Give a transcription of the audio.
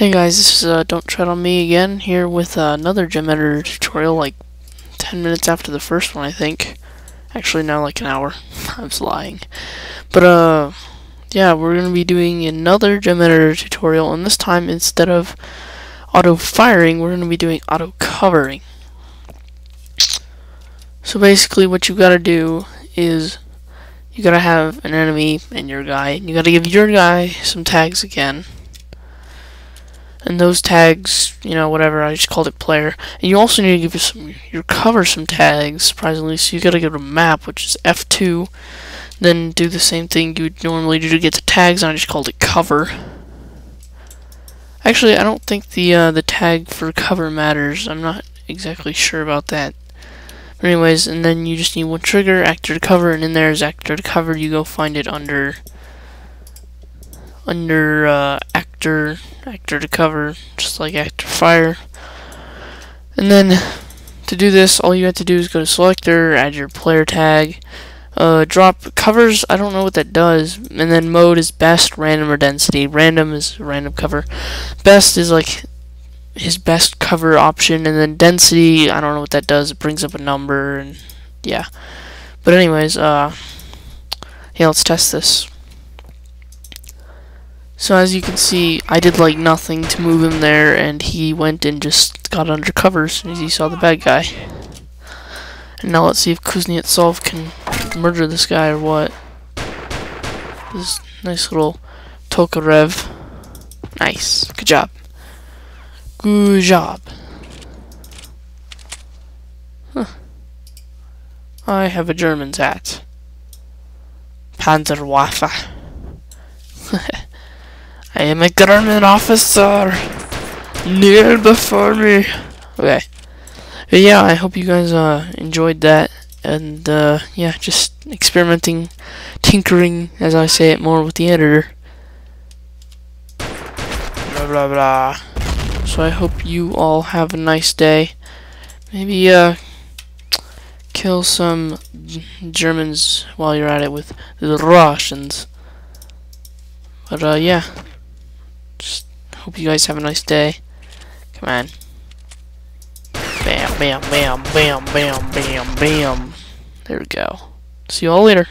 Hey guys, this is uh, Don't Tread on Me again, here with uh, another GEM editor tutorial, like 10 minutes after the first one, I think. Actually, now like an hour. I was lying. But, uh, yeah, we're going to be doing another GEM editor tutorial, and this time, instead of auto-firing, we're going to be doing auto-covering. So basically, what you gotta do is, you gotta have an enemy and your guy, and you gotta give your guy some tags again and those tags, you know, whatever, I just called it player. And you also need to give some, your cover some tags, surprisingly, so you gotta go to map, which is F2, then do the same thing you would normally do to get the tags, and I just called it cover. Actually, I don't think the, uh, the tag for cover matters, I'm not exactly sure about that. But anyways, and then you just need one trigger, actor to cover, and in there is actor to cover, you go find it under, under, uh, actor actor to cover just like actor fire. And then to do this all you have to do is go to selector add your player tag uh, drop covers I don't know what that does and then mode is best random or density. Random is random cover. Best is like his best cover option and then density I don't know what that does it brings up a number and yeah. But anyways uh yeah let's test this so as you can see, I did like nothing to move him there, and he went and just got under cover as soon as he saw the bad guy. And now let's see if Kuznetsov can murder this guy or what. This nice little Tokarev. Nice. Good job. Good job. Huh. I have a German's hat. Panzerwaffe. I am a government officer. Kneel before me. Okay. But yeah, I hope you guys uh, enjoyed that. And uh, yeah, just experimenting, tinkering, as I say it, more with the editor. Blah blah blah. So I hope you all have a nice day. Maybe uh, kill some Germans while you're at it with the Russians. But uh, yeah. Just hope you guys have a nice day. Come on. Bam, bam, bam, bam, bam, bam, bam. There we go. See you all later.